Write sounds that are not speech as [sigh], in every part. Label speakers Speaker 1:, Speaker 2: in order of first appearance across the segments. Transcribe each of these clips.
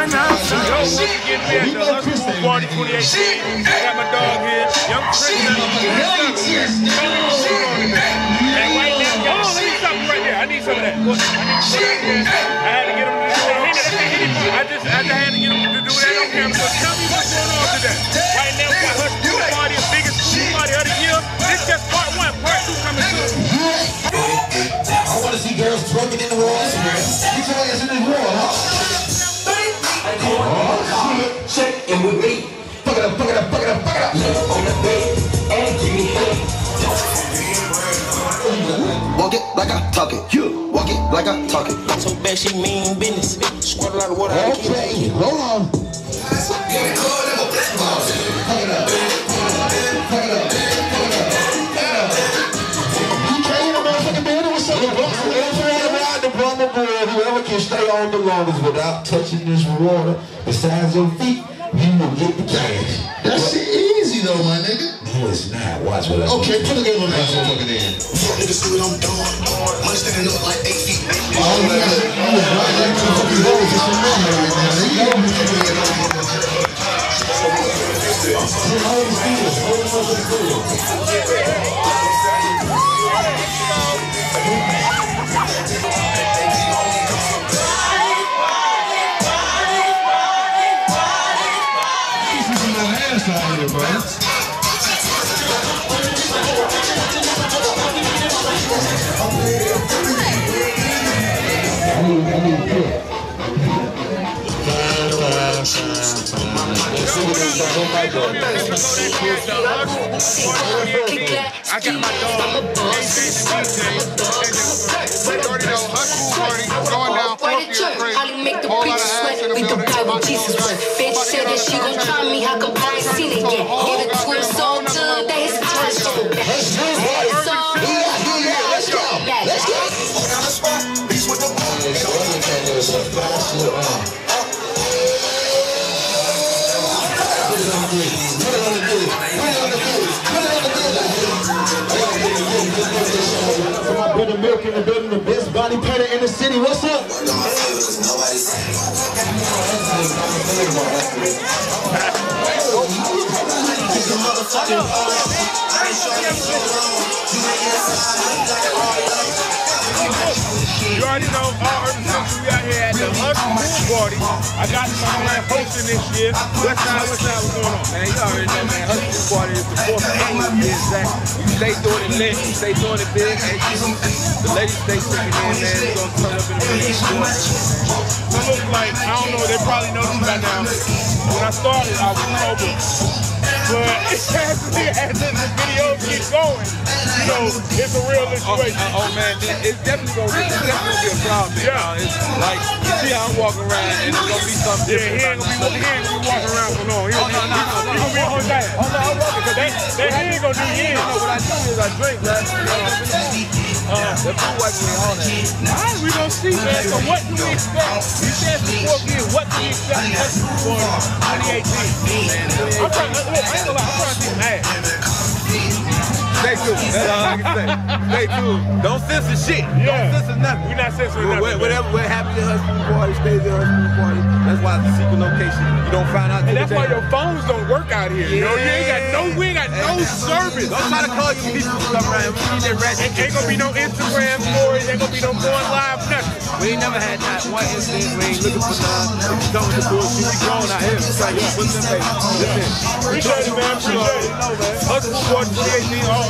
Speaker 1: Right now, yo, we at the Hush Pool Party 2018. I got my dog here, Young Chris. And right now, on, let me stop right there. I need some of that. I need that. I had to get him to do that. To get to on camera. So tell me what's going on today. Right now, we got
Speaker 2: Check with me. Fuck it up, fuck it up, fuck it up, fuck it up. Left on the bed and give me head.
Speaker 3: Walk it like I talk it. You walk it like I talk it.
Speaker 4: So bad she mean business. Squirt a lot of water.
Speaker 2: Okay, hold on. Fuck it up. Fuck it up. Fuck it up. You came in the motherfucking building with something. Whoever around the brother boy, whoever can stay on the longest without touching this water besides your feet, you will get the cash.
Speaker 5: That shit easy though, my nigga.
Speaker 2: No, it's not. Watch what I do.
Speaker 5: Okay, put the game on that motherfucker then.
Speaker 6: Niggas see what I'm doing. Money standing up like eight feet.
Speaker 5: Oh, you got it. You was right there to the fucking hole for some money right now, nigga. Ass out here, bro.
Speaker 1: I got my dog,
Speaker 7: You already know, hustle party going down
Speaker 8: Why
Speaker 7: fourth
Speaker 8: the
Speaker 7: year
Speaker 8: jerk?
Speaker 7: straight.
Speaker 8: How you make the
Speaker 7: Whole
Speaker 8: bitch
Speaker 7: lot of ass
Speaker 8: sweat?
Speaker 7: in the
Speaker 8: We the
Speaker 7: building.
Speaker 8: guy with Jesus worth. Bitch said that she gon' try me. How come
Speaker 2: My brother Milk in the building, the best body painter in the city. What's up?
Speaker 1: You already know all urban central. We out here at the Hush Pool Party. I got my man hosting this year. West side, west side, what's going on?
Speaker 9: Man, you already know, man. Hush Pool Party is the fourth annual to be exact. You stay doing it lit, you stay doing it big, and the ladies stay sticking in, man. We're gonna turn up in the middle.
Speaker 1: Some look like, I don't know, they probably know this by now. When I started, I was sober. But [laughs] as as the video keeps going, you know, it's a real
Speaker 9: Oh,
Speaker 1: situation.
Speaker 9: uh, oh, man, it's definitely gonna be, it's definitely be a crowd, man.
Speaker 1: Yeah.
Speaker 9: Uh, it's like you see how I'm walking around, and it's gonna be something
Speaker 1: Yeah, he
Speaker 9: different.
Speaker 1: ain't gonna be, he ain't gonna be walking around for long. He
Speaker 9: Oh,
Speaker 1: gonna
Speaker 9: no,
Speaker 1: be,
Speaker 9: no, no,
Speaker 1: he
Speaker 9: no.
Speaker 1: gonna be on that.
Speaker 9: Oh, no, I'm walking,
Speaker 1: Cause they, they, he ain't gonna do you in.
Speaker 9: No, what I do is I drink, man. You know, the food me all that.
Speaker 1: All right, we gonna see, man. So what do we expect? You said before again, what do we expect for 2018? I'm trying look, I ain't gonna lie, I'm trying to see mad.
Speaker 9: Stay tuned. That's all I can say. Stay tuned. Don't censor shit.
Speaker 1: Yeah.
Speaker 9: Don't censor nothing.
Speaker 1: We not censoring
Speaker 9: Wha-
Speaker 1: nothing.
Speaker 9: Whatever, what happens at Hush Pool Party stays at Hush Pool Party. That's why it's a secret location. You don't find out.
Speaker 1: And that's why your phones don't work out here. You know, you ain't got no, we ain't got no service.
Speaker 9: Don't try to call you people to come around. We need that ratchet.
Speaker 1: Ain't, gonna be no Instagram stories. Ain't gonna be no going live, nothing.
Speaker 9: We ain't never had not one incident. We ain't looking for none. Done with the bullshit. We grown out here. Trying to put them back. Listen.
Speaker 1: Appreciate it, man. Appreciate it. Hustle Sport 2018, all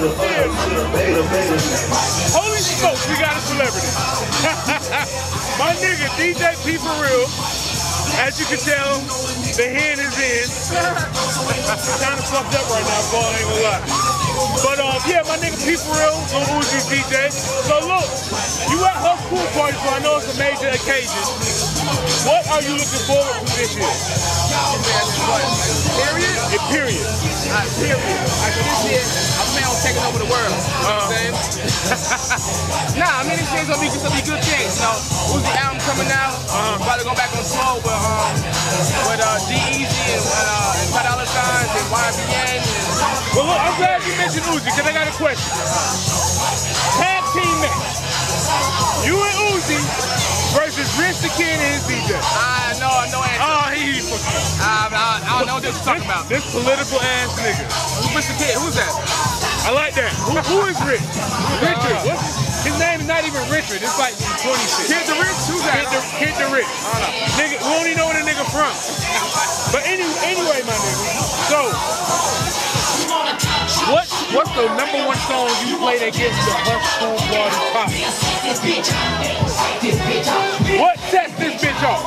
Speaker 1: Holy smokes, we got a celebrity. [laughs] My nigga, DJ P for real. As you can tell, the hen is in. [laughs] kind of fucked up right now, Paul, ain't gonna lie. But uh, yeah, my nigga P for real, Lil Uzi's DJ. So look, you at her school party, so I know it's a major occasion. What are you looking forward to this year?
Speaker 9: Period?
Speaker 1: Yeah, period.
Speaker 9: Period. Like this year, I'm on taking over the world. You know what I'm saying? [laughs] nah, I mean, this year's gonna be, gonna be good things. You know, Uzi album coming out. Uh, probably go back on tour with, um, with uh, G-Eazy and, uh, and Ty Dolla Signs and YBN. And,
Speaker 1: Well, look, I'm glad you mentioned Uzi because I got a question. Tag team match. You and Uzi versus Rich the Kid and his DJ.
Speaker 9: Ah, ah, ah, I know, I know, answer.
Speaker 1: Oh, he fucking.
Speaker 9: I, I, I don't know what this is talking about.
Speaker 1: This political ass nigga.
Speaker 9: Who's Mr. Kid? Who's that?
Speaker 1: I like that. Who, who is Rich? Richard. What's his, his name is not even Richard. It's like 20 shit.
Speaker 9: Kid the Rich? Who's that?
Speaker 1: Kid the, Kid the Rich. I don't know. Nigga, we don't even know where the nigga from. But any, anyway, my nigga. So, what's the number one song you play that gets the Hush Pool Party pop? What sets this bitch off?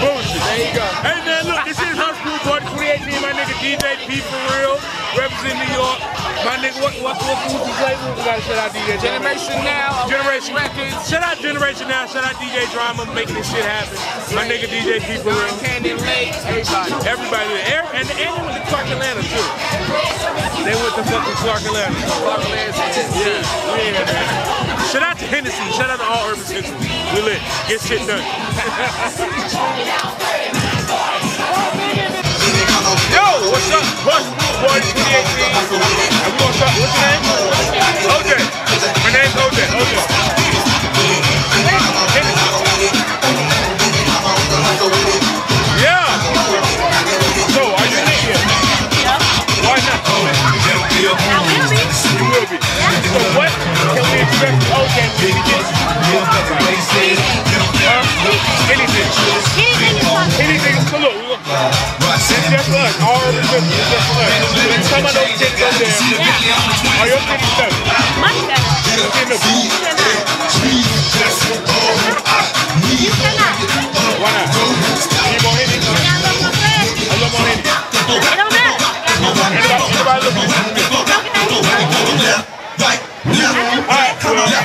Speaker 1: Bullshit.
Speaker 9: There you go.
Speaker 1: Hey man, look, this is Hush Pool Party 2018. My nigga DJ P represent New York. My nigga, what what what who's the label? We gotta shout out DJ.
Speaker 9: Generation Now.
Speaker 1: Generation
Speaker 9: Records.
Speaker 1: Shout out Generation Now. Shout out DJ Drama making this shit happen. My nigga DJ P for real.
Speaker 9: Candy Lake. Everybody.
Speaker 1: Everybody, and and they went to Clark Atlanta too. They went to fucking Clark Atlanta.
Speaker 9: Clark Atlanta.
Speaker 1: Yeah, yeah, man. Shout out to Hennessy. Shout out to all Urban Central. We lit. Get shit done. [laughs] Yo, what's up? Hush Boy 2018. And we gonna start. What's your name? OJ. My name's OJ. OJ. Yeah. So, are you lit yet? Why not? You will be. So what can we expect OJ when we it's just for us. All business is just for us. When some of those kids over there, are your kids better? Okay, no. Why not? Need more Henny? A little more Henny. Anybody, anybody looking at this? Alright, well, on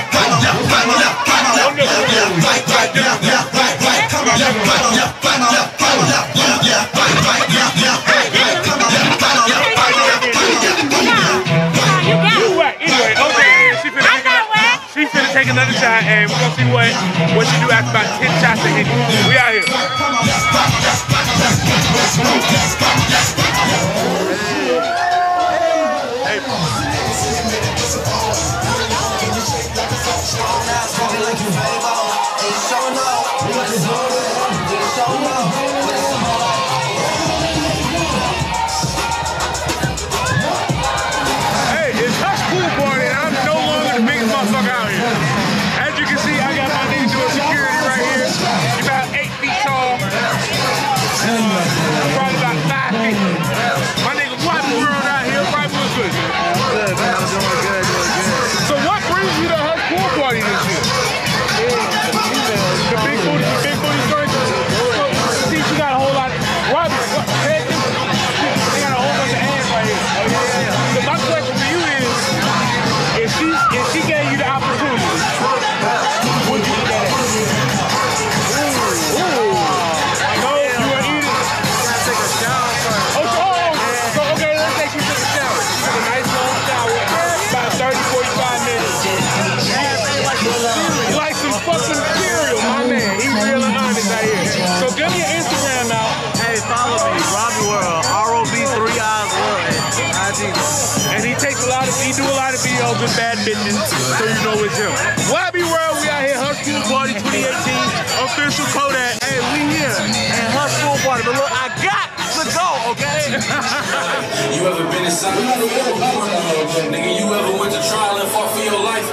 Speaker 1: the and we're gonna see what what she do after about ten shots of Henny. We out here. Hey, Hey, it's Hush Pool Party, and I'm no longer the biggest motherfucker out here. As So give me your Instagram now.
Speaker 10: Hey, follow me, Robbie World, ROB three eyes world, IG.
Speaker 1: And he takes a lot of, he do a lot of videos with bad bitches, so you know it's him. Wabi World, we out here, Hush Pool Party 2018, official Kodaq.
Speaker 10: Hey, we here and Hush Pool Party, but look, I got to go, okay? [laughs]
Speaker 11: You ever been inside? Nigga, you ever went to trial and fought for your life?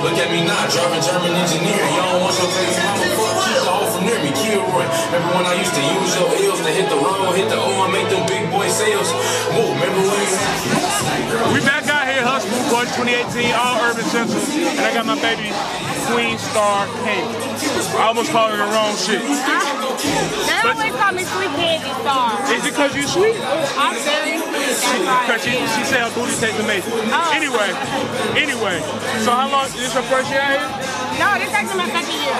Speaker 11: Look at me now, driving German engineer. You don't want your face, mama, fuck, keep the from near me. Kilroy. Remember when I used to use your L's to hit the road, hit the O and make them big boy sales? Whoa, remember when you
Speaker 1: We back out here, here, Hush Boy 2018, all Urban Central, and I got my baby Queen Star K. I almost called her the wrong shit.
Speaker 12: They always call me Sweet Candy Star.
Speaker 1: Is it because you sweet?
Speaker 12: I'm very sweet. That's right.
Speaker 1: Because she, she said her booty tastes amazing.
Speaker 12: Oh.
Speaker 1: Anyway, anyway, so how long, is this your first year here?
Speaker 12: No, this actually my second year.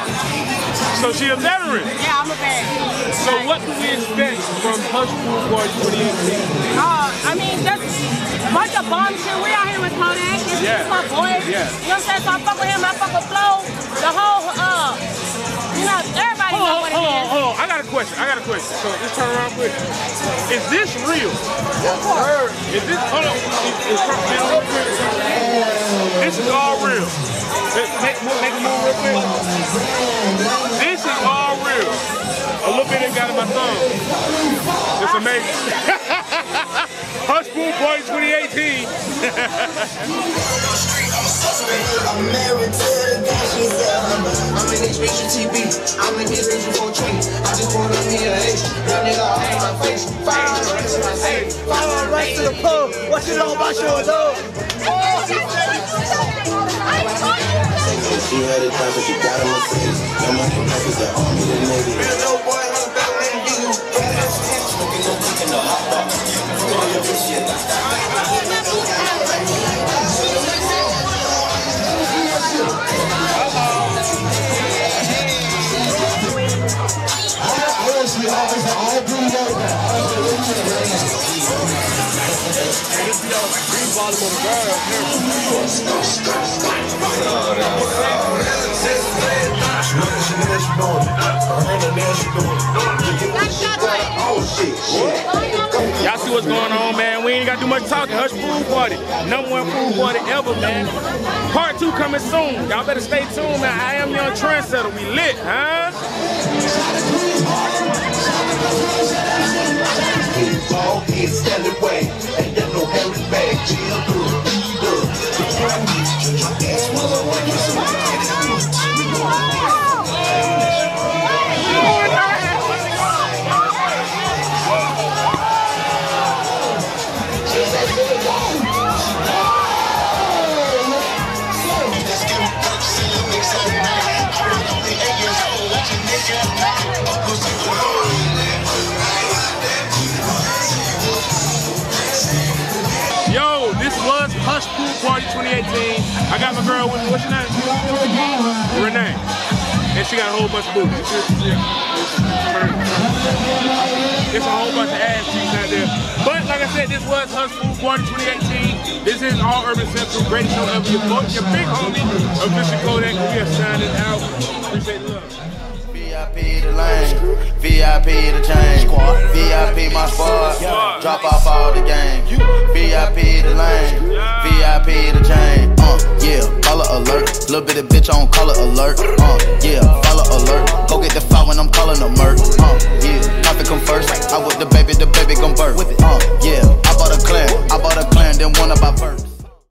Speaker 1: So she a veteran.
Speaker 12: Yeah, I'm a veteran.
Speaker 1: So what do we expect from Hush Boy 2018?
Speaker 12: Uh, I mean, just a bunch of bomb shit. We out here with Kodaq. This
Speaker 1: Yeah.
Speaker 12: is my boy.
Speaker 1: Yeah.
Speaker 12: You know what I'm saying? So I fuck with him, I fuck with Flo.
Speaker 1: Question. I got a question. So just turn around quick. Is this real? Is this, hold on. Is, is, is. This is all real. Make, make, a move real quick. This is all real. A little bit it got in my thumb. It's amazing. [laughs] Hush Boom Boy 2018. [laughs]
Speaker 13: I'm married to the guy I'm in this TV. I'm for training. I just wanna be a H. That nigga all in my face. Fire rest in my safe. Fire right to the pub. What you know about your dog?
Speaker 3: She had it time, but she got a Mercedes. No money, papers, that army, the navy.
Speaker 1: Y'all see what's going on, man. We ain't got to do much talking. Hush Pool Party. Number one food party ever, man. Part two coming soon. Y'all better stay tuned, man. I am young trendsetter. We lit, huh? pedido. 2018. I got my girl with. What's your name? Renee. And she got a whole bunch of boobies. It's a whole bunch of ass cheeks out there. But like I said, this was Pool Party 2018. This is All Urban Central. Greatest show ever. Your, your big homie, Official Kodaq. We are signing out.
Speaker 14: VIP the lane, VIP the chain, VIP my squad, drop off all the game. VIP the lane, VIP the chain, uh, yeah, color alert, little bit of bitch on color alert, uh, yeah, color alert, go get the file when I'm calling a murk, uh, yeah, profit come first, I whip the baby, the baby gon' birth, uh, yeah, I bought a clan, I bought a clan, then one of my birds.